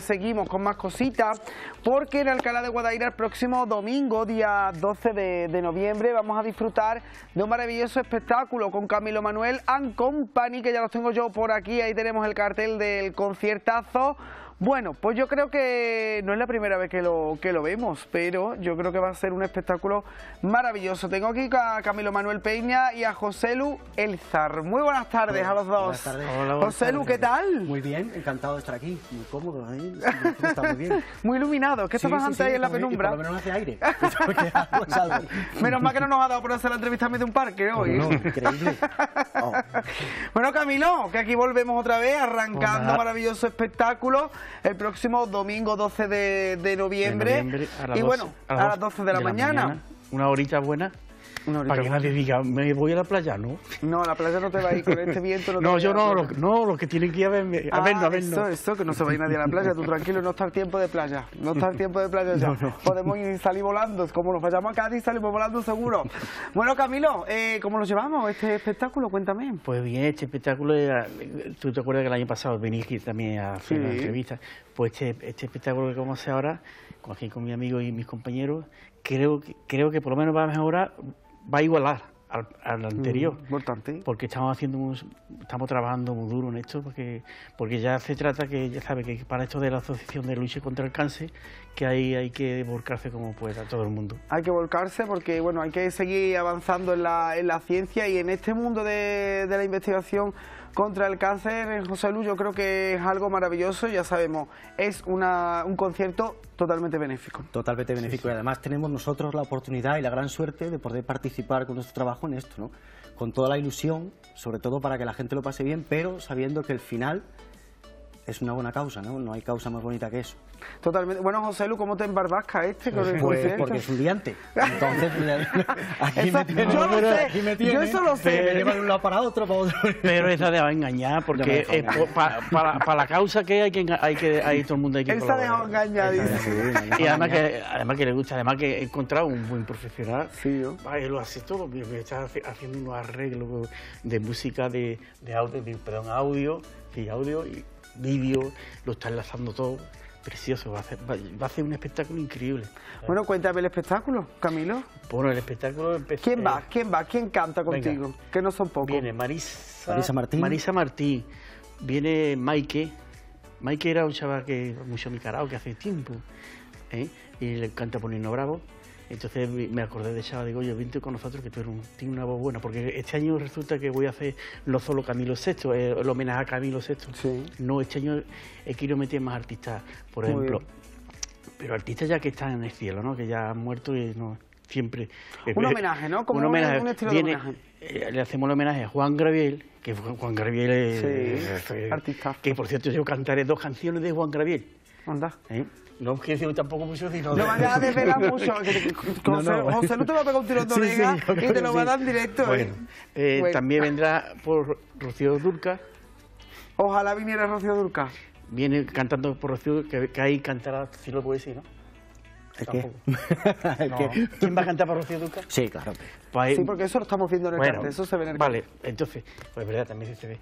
Pues seguimos con más cositas, porque en Alcalá de Guadaira el próximo domingo, día 12 de, de, noviembre, vamos a disfrutar de un maravilloso espectáculo con Camilo Manuel and Company, que ya los tengo yo por aquí, ahí tenemos el cartel del conciertazo. Bueno, pues yo creo que no es la primera vez que lo, que lo vemos, pero yo creo que va a ser un espectáculo maravilloso. Tengo aquí a Camilo Manuel Peña y a José Lu Elzar. Muy buenas tardes a los dos. Buenas tardes. Hola, José Lu, ¿qué tal? Muy bien, encantado de estar aquí, muy cómodo, ¿eh? está muy bien. Muy iluminado, ¿qué sí, pasando sí, sí, ahí en la penumbra? Por lo menos hace aire. Menos mal que no nos ha dado por hacer la entrevista en medio de un parque hoy. No, increíble. Oh. Bueno, Camilo, que aquí volvemos otra vez, arrancando Hola. maravilloso espectáculo el próximo domingo 12 de, de noviembre. de noviembre, a las y 12 bueno, a las 12 de la, mañana. Una horita buena. Una horita Para que nadie diga, me voy a la playa, ¿no? No, a la playa no te va a ir con este viento. No, No, yo no, no, los que tienen que ir a verme, a Ah, vernos, a vernos. Eso, eso, que no se va a ir nadie a la playa, tú tranquilo, no está el tiempo de playa, no está el tiempo de playa ya. No, no. Podemos ir salir volando, como nos vayamos a Cádiz salimos volando seguro. Bueno, Camilo, eh, ¿cómo lo llevamos este espectáculo? Cuéntame. Pues bien, este espectáculo, era- tú te acuerdas que el año pasado aquí también a hacer Sí. una entrevista. Pues este, este espectáculo que vamos a hacer ahora, con, aquí con mi amigo y mis compañeros, creo creo que por lo menos va a mejorar, va a igualar al, al anterior. Mm, Importante. porque estamos haciendo muy- estamos trabajando muy duro en esto porque porque ya se trata que ya sabe que para esto de la asociación de lucha contra el cáncer que ahí hay que volcarse como pueda todo el mundo Hay que volcarse porque bueno, hay que seguir avanzando en la, en la ciencia y en este mundo de, de la investigación contra el cáncer, eh, José Lu, yo creo que es algo maravilloso, ya sabemos, es una, un concierto totalmente benéfico. Totalmente benéfico. Y además tenemos nosotros la oportunidad y la gran suerte de poder participar con nuestro trabajo en esto, ¿no? Con toda la ilusión, sobre todo para que la gente lo pase bien, pero sabiendo que el final es una buena causa, ¿no? No hay causa más bonita que eso. Totalmente. Bueno, José Lu, ¿cómo te embarbasca este con el Pues porque es un liante. Entonces, aquí Eso- me tiene. yo lo pero sé, aquí me yo eso lo sé. Me lleva de un lado para otro, para otro. pero esa de engañar No porque dejo eh, engañar. po- pa- para, para la causa que hay que hay que hay todo el mundo hay que Él se ha dejado engañar, y además que además que le gusta además que he encontrado un buen profesional Sí, yo. Va, él lo hace todo, me me está haciendo unos arreglos de música, de, de audio, de- perdón, audio, sí, audio y vídeo, lo está enlazando todo, precioso, va a hacer, va, va a hacer un espectáculo increíble. Bueno, cuéntame el espectáculo, Camilo. Bueno, el espectáculo empezó. ¿Quién va? ¿Quién va? ¿Quién canta venga. contigo? Que no son pocos. Viene Marisa, Marisa Martín. Marisa Martín, viene Maike. Maike era un chaval que mucho mi carao que hace tiempo, ¿eh? y le canta por Nino Bravo. Entonces me acordé de chaval, digo, oye, vente con nosotros que tú eres un- tienes una voz buena, porque este año resulta que voy a hacer no solo Camilo VI, eh, el homenaje a Camilo VI. Sí. No, este año he querido meter más artistas, por Muy ejemplo, bien. pero artistas ya que están en el cielo, ¿no? Que ya han muerto y no siempre. Un homenaje, ¿no? Como un homenaje. un estilo de homenaje. eh, le hacemos el homenaje a Juan Graviel, que Juan Graviel es, Sí, artistazo. Que por cierto yo cantaré dos canciones de Juan Graviel. Anda. ¿eh? No quiero decir tampoco mucho, sino No vayas a desvelar mucho. que te- No, José, no. José Lu te va a pegar un tirón de Sí, oreja sí, yo y te lo que va a sí. dar en directo. ¿eh? Bueno, eh, Bueno. también vendrá por Rocío Durca, Ojalá viniera Rocío Durca. viene cantando por Rocío, que, que ahí cantará, si lo puede decir, ¿no? ¿El qué? Tampoco. ¿El No. qué? ¿Quién va a cantar por Rocío Durca? Sí, claro. Pues Sí, porque eso lo estamos viendo en el Bueno, cartel, eso se ve en el Vale, entonces, pues verdad, también se ve.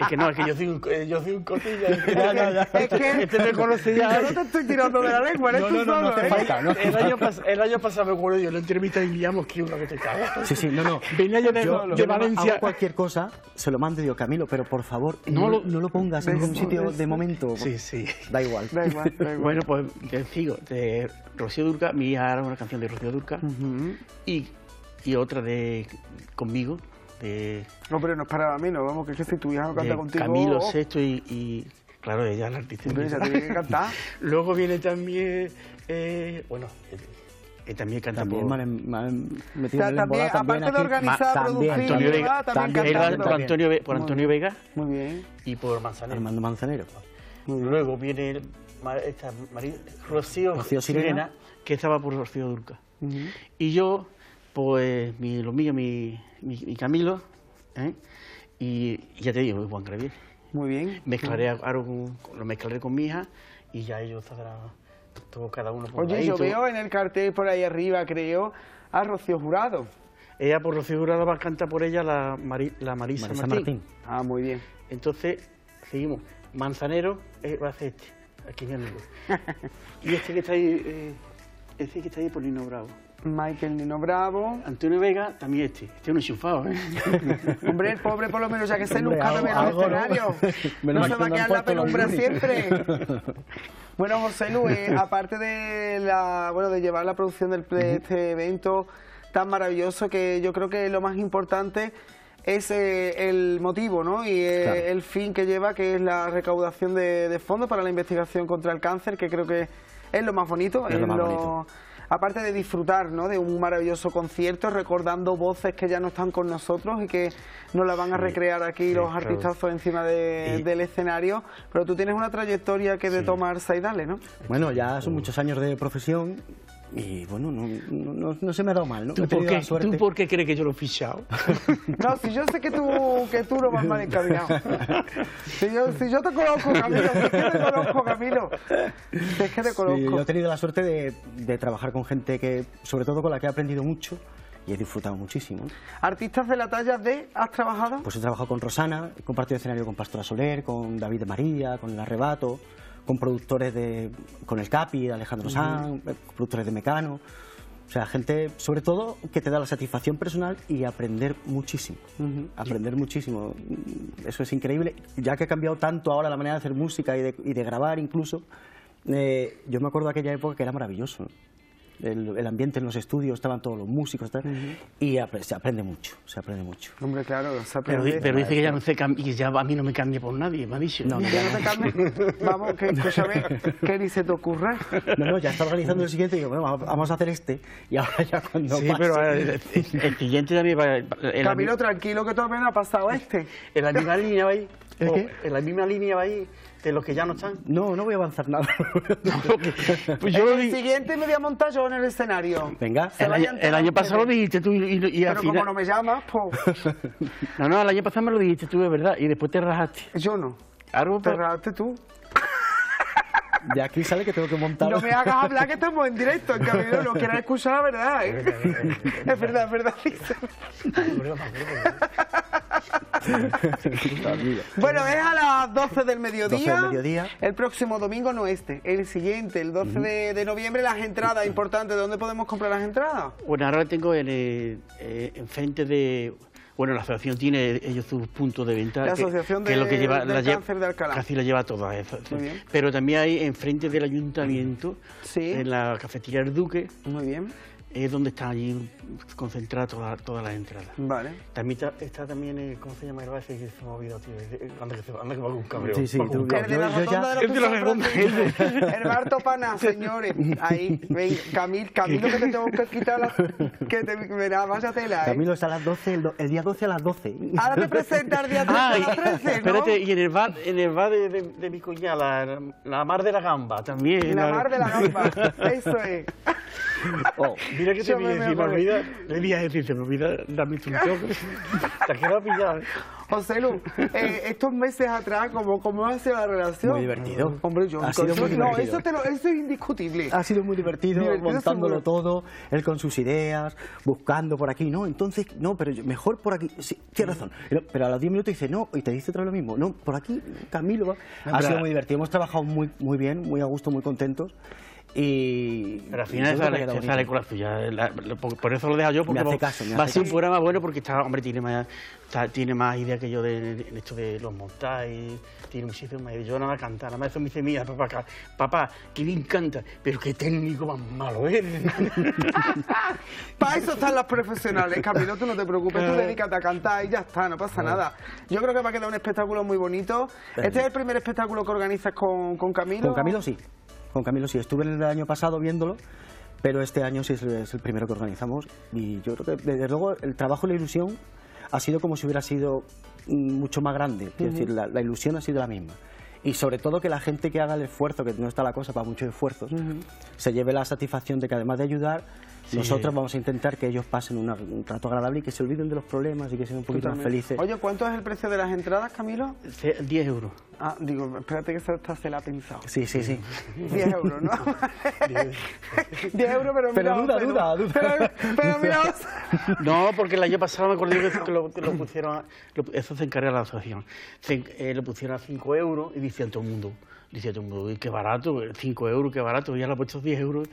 Es que no, es que yo soy un, eh, yo soy un cotilla. Es que, Ya, ya, ya. Es que- este me conoce ya. Yo no te estoy tirando de la lengua, eres No, tú no, no, solo, no te ¿eh? falta, ¿no? El año, pas- el año pasado me acuerdo yo la entrevista y guiamos que una que te cagas. Sí, sí, no, no. Venía yo de, Yo, de yo no Valencia. hago cualquier cosa, se lo mando y digo, Camilo, pero por favor, No no, lo- no lo pongas en ningún sitio ¿Ves? de momento. Sí, sí. Da igual. Da igual, da igual. Bueno, pues te sigo. De Rocío Durca, mi hija hará una canción de Rocío Durca y, y otra de conmigo, de, No, pero no es para mí, no, vamos, que es que si tu hija no canta de contigo... Camilo oh, Sexto y, y, claro, ella es la artista. hombre, ella tiene que cantar. Luego viene también, eh, bueno, eh, eh, también canta También por... me han, me han O metido sea, también, aparte de aquí. organizar, Ma- producir, Antonio Vega, llevar, también cantando. por. Antonio, por Muy Antonio Vega Muy bien. y por Manzanero. Armando Manzanero. Luego viene esta, Mari- Rocío, Rocío Sirena. que estaba por Rocío Durca. Ujú. Y yo, pues, mi, lo mío, mi, mi, mi Camilo, ¿eh? y, ya te digo, Juan Graviel. Muy bien. Mezclaré algo con- lo mezclaré con mi hija y ya ellos sabrán todo cada uno por Oye, ahí, yo todo. veo en el cartel por ahí arriba, creo, a Rocío Jurado. Ella por Rocío Durca va a cantar por ella la, Mari- la Marisa, Marisa Martín. Martín. Ah, muy bien. Entonces, seguimos. Manzanero eh, va a hacer este. aquí mi amigo. Y este que está ahí, eh, este que está ahí por Nino Bravo. Michael Nino Bravo. Antonio Vega, también este. Este es un enchufado, ¿eh? Hombre, el pobre por lo menos ya que se luzca también al escenario. No se va a quedar la penumbra siempre. Bueno, José Luis, aparte de la, bueno, de llevar la producción del, de este evento tan maravilloso que yo creo que lo más importante es eh, el motivo ¿no? y eh, Claro. el fin que lleva, que es la recaudación de, de fondos para la investigación contra el cáncer, que creo que es lo más bonito. Es lo más bonito. Aparte de disfrutar ¿no? de un maravilloso concierto, recordando voces que ya no están con nosotros y que nos la van a recrear aquí sí, los claro. artistazos encima de- Y- del escenario, pero tú tienes una trayectoria que de tomarse y darle, ¿no? Bueno, ya son muchos años de profesión y bueno, no, no, no- no se me ha dado mal, ¿no? ¿Tú por, qué. ¿Tú por qué crees que yo lo he fichado? No, si yo sé que tú, que tú no vas mal encaminado. Si yo, si yo te conozco, Camilo, si es que te conozco, Camilo. Si es que te Sí, conozco. yo he tenido la suerte de, de trabajar con gente que, sobre todo con la que he aprendido mucho y he disfrutado muchísimo. Artistas de la talla de, ¿has trabajado? Pues he trabajado con Rosana, he compartido escenario con Pastora Soler, con David María, con El Arrebato, con productores de. con el Capi, de Alejandro Sanz, eh, productores de Mecano. O sea, gente, sobre todo, que te da la satisfacción personal y aprender muchísimo. Aprender muchísimo. Eso es increíble. Ya que ha cambiado tanto ahora la manera de hacer música y de, y de grabar incluso, eh, yo me acuerdo de aquella época que era maravilloso. El, el ambiente en los estudios, estaban todos los músicos, tal, y apre- se aprende mucho, se aprende mucho. Hombre, claro, se Pero, aprende. di- pero dice que ya no se que ya a mí no me cambia por nadie, me ha dicho. No, no, Que no te cambies. Vamos, que escúchame, que ni se te ocurra. No, no, ya está organizando el siguiente y digo, bueno, vamos a hacer este. Y ahora ya cuando Sí, pase- pero eh, el, el siguiente también va. En la, Camilo, tranquilo, que todavía no ha pasado este. en la misma línea va ahí. ¿El qué? En la misma línea va ahí de los que ya no están. No, no voy a avanzar nada. Pues yo lo el siguiente me voy a montar yo en el escenario. Venga. El año, el pasado lo dijiste tú y, y- y al Pero final. como no me llamas, pues No, no, el año pasado me lo dijiste tú, de verdad, y después te rajaste. yo no. Algo Te rajaste tú. De aquí sale que tengo que montar. No me hagas hablar que estamos en directo, en Camilo, no quieras escuchar la verdad, ¿eh? Es verdad, es verdad. Bueno, es a las 12 del mediodía. 12 del mediodía. El próximo domingo no este, el siguiente, el 12 de, de noviembre, las entradas importantes. ¿Dónde podemos comprar las entradas? Bueno, ahora tengo en, eh, eh, enfrente de. Bueno, la asociación tiene ellos sus puntos de venta. La que- Asociación que es lo que de- lleva, del la Cáncer de Alcalá. Casi la lleva toda. eso. Muy bien. Pero también hay enfrente del ayuntamiento, Sí. en la cafetería del Duque, Muy bien, es donde están allí concentradas todas todas las entradas. vale. También está, está también, eh, ¿cómo se llama el bar ese que se me ha olvidado, tío? Anda que, se, anda que va con un cabreo. Sí, sí, va un El la Yo- yo ya- rotonda de El la redonda. El Topana, señores. Ahí, ven, Camil, Camilo, que te tengo que quitar la... Que te... Verá, vaya tela, ¿eh? Camilo está a las 12, el, do- el día 12 a las 12. Ahora te presenta el día 13 Ah, a las 13, ¿no? espérate, y en el bar, en el bar de, de, de mi cuñada, la, la mar de la gamba, también. La mar de la gamba, eso es. Oh, Mira que voy me me acordé. olvida, le voy a decir, se me olvida darme instrucción. Te has quedado pillado. ¿eh? José Lu, eh, estos meses atrás, ¿cómo, ¿cómo ha sido la relación? Muy divertido. Hombre, yo... Ha sido eso- muy No, divertido. eso, te lo- eso es indiscutible. Ha sido muy divertido, Divertido montándolo seguro. todo, él con sus ideas, buscando por aquí, no, entonces, no, pero yo- mejor por aquí, sí, tienes razón. Pero, pero a los 10 minutos dice, no, y te dice otra vez lo mismo, no, por aquí, Camilo, va. ha sido muy divertido, hemos trabajado muy, muy bien, muy a gusto, muy contentos, y... Pero al final bonito. con la tuya. la- lo- por, por eso lo dejo yo, porque Me hace va- caso, me va a ser un programa bueno porque está, hombre, tiene más, está- tiene más idea que yo de, de- en esto de los montajes, tiene muchísimas más. Yo nada más cantar, nada más eso me dice mía, papá, papá, que bien canta, pero qué técnico más malo ¿eh? eres. Para eso están los profesionales, Camilo, tú no te preocupes, tú dedícate a cantar y ya está, no pasa nada. Yo creo que va a quedar un espectáculo muy bonito. Este es el primer espectáculo que organizas con, con Camilo. Con Camilo sí, con Camilo sí, estuve el año pasado viéndolo, pero este año sí es el, es el primero que organizamos y yo creo que desde luego el trabajo y la ilusión ha sido como si hubiera sido mm, mucho más grande, es decir, la, la ilusión ha sido la misma. Y sobre todo que la gente que haga el esfuerzo, que no está la cosa para muchos esfuerzos, se lleve la satisfacción de que además de ayudar, nosotros vamos a intentar que ellos pasen una- un rato agradable y que se olviden de los problemas y que sean un poquito más felices. Oye, ¿cuánto es el precio de las entradas, Camilo? Ce- 10 euros. Ah, digo, espérate que esta se la ha pensado. Sí, sí, sí. 10 euros, ¿no? 10 euros, pero mira... Pero duda, José, duda, ¿no? duda. Pero, pero mira... José. No, porque el año pasado me acordé que lo, lo pusieron, a- lo- eso se encarga la asociación, se, eh, lo pusieron a 5 euros y decían todo el mundo, Dice todo el mundo, "Uy, qué barato, 5 euros, qué barato, ya le ha puesto 10 euros.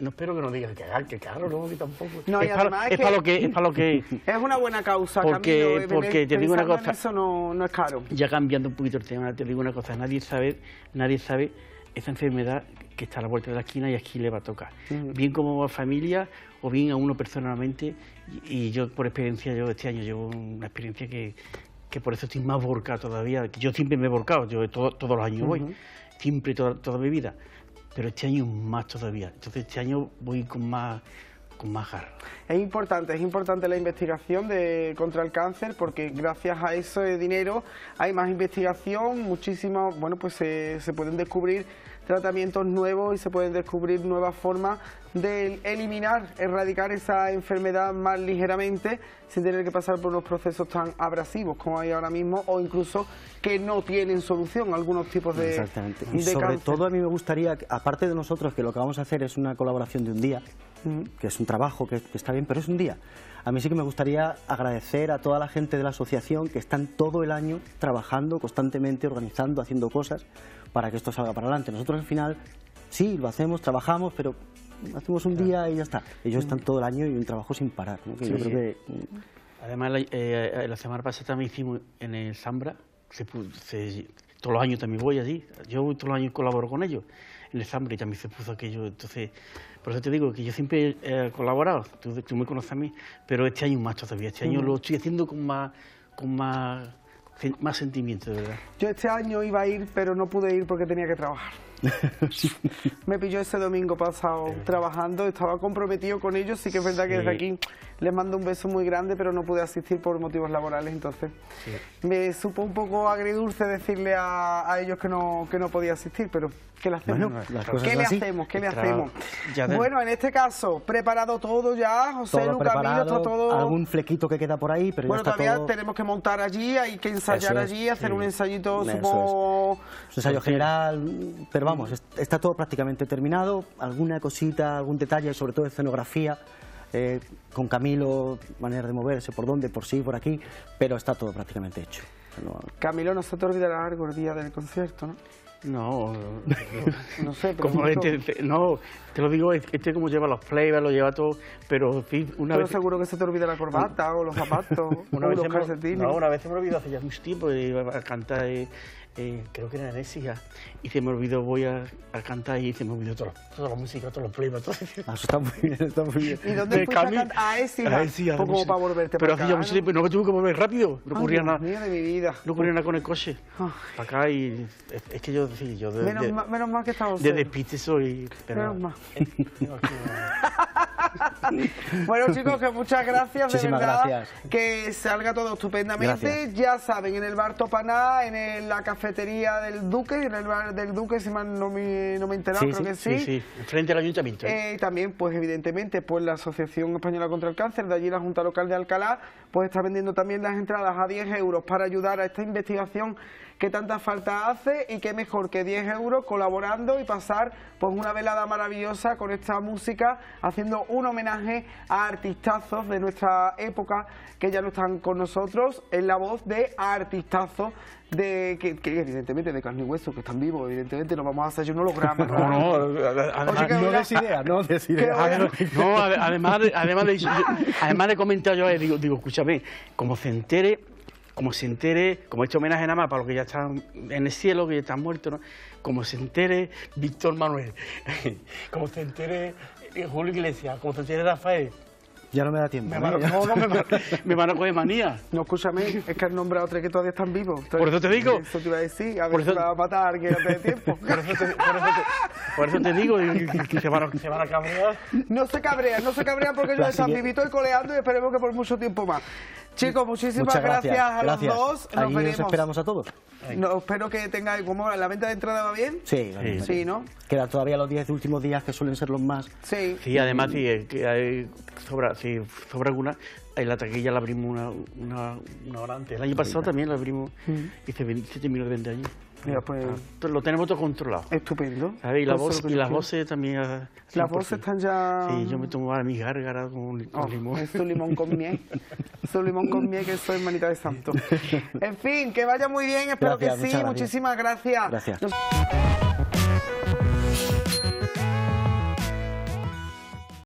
No espero que nos digan que, ah, que caro, no, que tampoco. No, y es, para, es es que- para lo que, es para lo que Es una buena causa, Porque- Camilo. eh, porque te digo una cosa. Eso no, no es caro. ya cambiando un poquito el tema, te digo una cosa, nadie sabe, nadie sabe esa enfermedad que está a la vuelta de la esquina y aquí le va a tocar. Bien como a familia o bien a uno personalmente. Y, y yo por experiencia, yo este año llevo una experiencia que, que por eso estoy más volcado todavía. que Yo siempre me he volcado, yo todo- todos los años voy, siempre toda, toda mi vida. Pero este año más todavía. Entonces este año voy con más, con más garra. Es importante, es importante la investigación de, contra el cáncer porque gracias a ese dinero hay más investigación, muchísimo, bueno, pues se, se pueden descubrir tratamientos nuevos y se pueden descubrir nuevas formas de eliminar, erradicar esa enfermedad más ligeramente sin tener que pasar por unos procesos tan abrasivos como hay ahora mismo o incluso que no tienen solución algunos tipos de, Exactamente. de sobre cáncer. todo a mí me gustaría, aparte de nosotros, que lo que vamos a hacer es una colaboración de un día, que es un trabajo que, que está bien, pero es un día. A mí sí que me gustaría agradecer a toda la gente de la asociación que están todo el año trabajando constantemente, organizando, haciendo cosas para que esto salga para adelante. Nosotros al final sí, lo hacemos, trabajamos, pero hacemos un día y ya está. Ellos están todo el año y un trabajo sin parar. ¿no? Que Sí, yo sí. creo que Además, la, eh, la semana pasada también hicimos en el Zambra, se se- todos los años también voy allí, yo todos los años colaboro con ellos, el Zambra y también se puso aquello, entonces, por eso te digo que yo siempre he colaborado, tú, tú me conoces a mí, pero este año más todavía, este año lo estoy haciendo con más, con más, más sentimiento, de verdad. Yo este año iba a ir, pero no pude ir porque tenía que trabajar. Me pilló ese domingo pasado trabajando, estaba comprometido con ellos, sí que es verdad que desde Sí. aquí les mando un beso muy grande, pero no pude asistir por motivos laborales, entonces me supo un poco agridulce decirle a, a ellos que no, que no podía asistir, pero ¿qué le hacemos? Bueno, ¿Qué le así. hacemos? ¿Qué le Tra- hacemos? Bueno, en este caso, preparado todo ya, José todo preparado, está todo... algún flequito que queda por ahí, pero Bueno, ya está todavía todo... tenemos que montar allí, hay que ensayar es, allí, hacer sí. un ensayito, supongo... Es un ensayo general, pero vamos, es- está todo prácticamente terminado. Alguna cosita, algún detalle, sobre todo escenografía, eh, con Camilo, manera de moverse, por dónde, por sí, por aquí, pero está todo prácticamente hecho. No- Camilo, no se te olvidará algo el día del concierto, ¿no? No, No sé, pero como este, este- no, te lo digo, este como lleva los playbacks, lo lleva todo, pero sí, una pero vez... seguro que se te olvida la corbata o los zapatos Una o vez, los se me, calcetines. no, una vez se me olvidó hace ya mucho tiempo, iba a cantar, eh, eh, creo que era en Écija, y se me olvidó, voy a, a cantar y se me olvidó todo, toda la música, todos los playbacks, todo. Ah, está muy bien, está muy bien. ¿Y dónde De fuiste a cantar? A Écija, mucho- para volverte Pero hacía mucho ¿no? tiempo, no me tuve que volver rápido, no ocurría nada. mío de mi vida. No ocurría nada con el coche. Ay. Para acá y es, es que yo, sí, yo de, Menos, de, mal, menos mal que estaba de despiste soy, pero Menos mal. una- Bueno chicos, que muchas gracias, de Muchísimas verdad. gracias. Que salga todo estupendamente. Gracias. Ya saben, en el bar Topaná, en el- la cafetería del Duque, en el bar del Duque, si mal no me, no me he enterado, Sí, creo que Sí, sí, frente al ayuntamiento. ¿eh? Eh, también, pues evidentemente, pues la Asociación Española contra el Cáncer, de allí la Junta Local de Alcalá, pues está vendiendo también las entradas a 10 euros para ayudar a esta investigación que tanta falta hace y qué mejor que 10 euros colaborando y pasar pues una velada maravillosa con esta música, haciendo un homenaje a artistazos de nuestra época que ya no están con nosotros, en la voz de artistazos de que, que evidentemente de carne y hueso, que están vivos, evidentemente no vamos a hacer un holograma. No, no, además, que No venga- des idea, no des Que idea. venga- No, ade- además de, además de, yo- además de comentar yo, él, digo, digo, como se entere, como se entere, como he hecho homenaje nada más para los que ya están en el cielo, que ya están muertos, como se entere Víctor Manuel, como se entere Julio Iglesias, como se entere Rafael, Ya no me da tiempo. me ¿eh? van, a- no, no, me, van, me van a coger manía. No, escúchame, es que has nombrado tres que todavía están vivos. Por eso te digo. Eso te iba a decir, a ver Por si eso- me va a matar a alguien antes de tiempo. Por eso te, por eso te- por eso te digo que, que- que se, van a, se van a cabrear. No se cabrean, no se cabrean porque ellos están vivitos y coleando y esperemos que por mucho tiempo más. Chicos, muchísimas gracias, gracias. a gracias. los dos. Nos Allí veremos. os esperamos a todos. No, espero que tengáis como la venta de entrada va bien. Sí, Sí. Sí, ¿no? Quedan todavía los 10 últimos días que suelen ser los más. Sí. Sí, además, sí, eh, que hay, sobra, sí, sobra alguna. En la taquilla la abrimos una, una, una hora antes. El año pasado también la abrimos y se, ven- se terminó de vender allí. Mira, pues Pero lo tenemos todo controlado. estupendo. A ver, y, la voz, y las voces también. ah, Las 100%. voces están ya... Sí, yo me tomo ahora mis gárgaras con, con Oh, limón. Es un limón con miel. Es un limón con miel que soy manita de santo. En fin, que vaya muy bien, espero Gracias, que sí. gracias. Muchísimas gracias. Gracias. Nos-